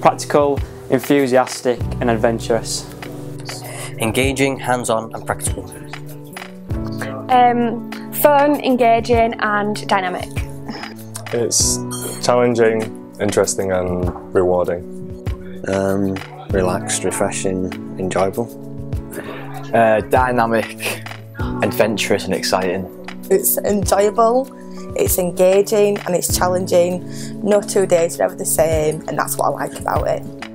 Practical, enthusiastic and adventurous. Engaging, hands-on and practical. Um, fun, engaging and dynamic. It's challenging, interesting and rewarding. Um, relaxed, refreshing, enjoyable. Uh, dynamic, adventurous and exciting. It's enjoyable, it's engaging and it's challenging. No two days are ever the same and that's what I like about it.